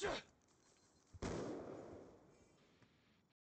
Gah!